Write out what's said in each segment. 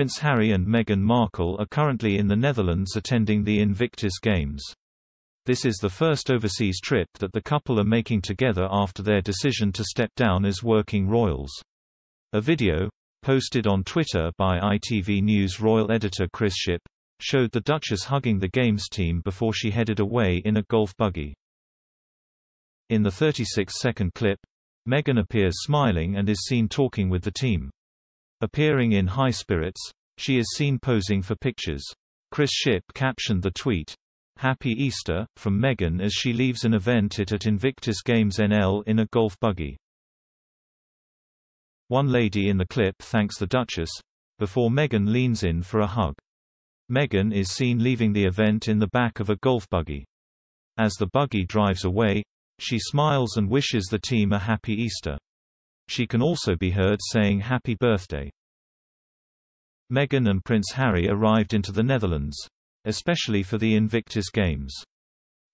Prince Harry and Meghan Markle are currently in the Netherlands attending the Invictus Games. This is the first overseas trip that the couple are making together after their decision to step down as working royals. A video, posted on Twitter by ITV News royal editor Chris Ship, showed the Duchess hugging the Games team before she headed away in a golf buggy. In the 36-second clip, Meghan appears smiling and is seen talking with the team. Appearing in high spirits, she is seen posing for pictures. Chris Ship captioned the tweet, Happy Easter, from Meghan as she leaves an event at Invictus Games NL in a golf buggy. One lady in the clip thanks the Duchess, before Meghan leans in for a hug. Meghan is seen leaving the event in the back of a golf buggy. As the buggy drives away, she smiles and wishes the team a happy Easter. She can also be heard saying happy birthday. Meghan and Prince Harry arrived into the Netherlands, especially for the Invictus Games.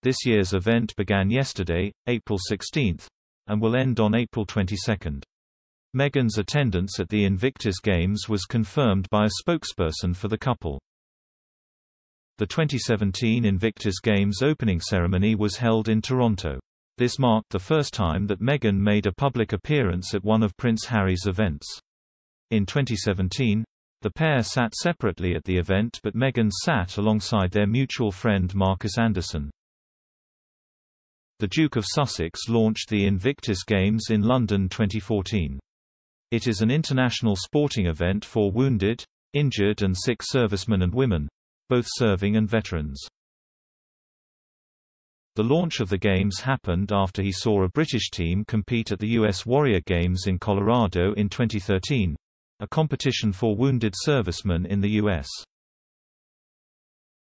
This year's event began yesterday, April 16, and will end on April 22. Meghan's attendance at the Invictus Games was confirmed by a spokesperson for the couple. The 2017 Invictus Games opening ceremony was held in Toronto. This marked the first time that Meghan made a public appearance at one of Prince Harry's events. In 2017, the pair sat separately at the event but Meghan sat alongside their mutual friend Markus Anderson. The Duke of Sussex launched the Invictus Games in London 2014. It is an international sporting event for wounded, injured and sick servicemen and women, both serving and veterans. The launch of the Games happened after he saw a British team compete at the U.S. Warrior Games in Colorado in 2013, a competition for wounded servicemen in the U.S.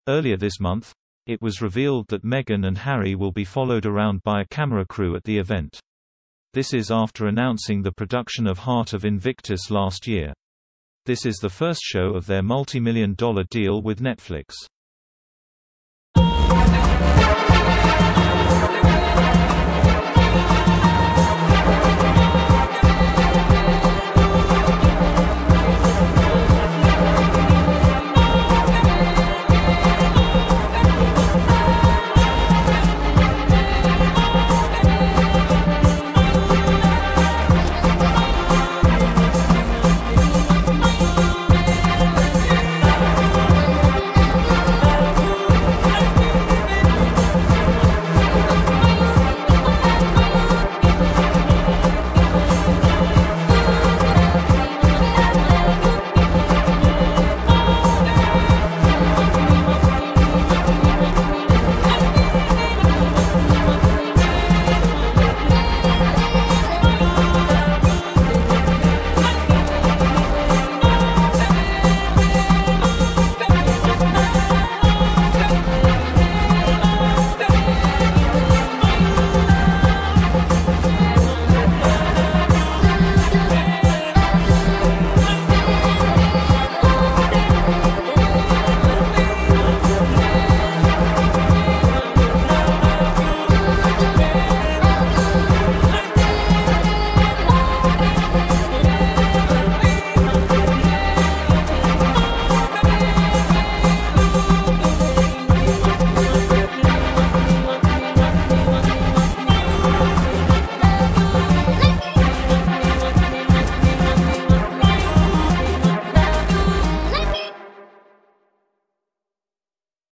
Earlier this month, it was revealed that Meghan and Harry will be followed around by a camera crew at the event. This is after announcing the production of Heart of Invictus last year. This is the first show of their multi-million dollar deal with Netflix.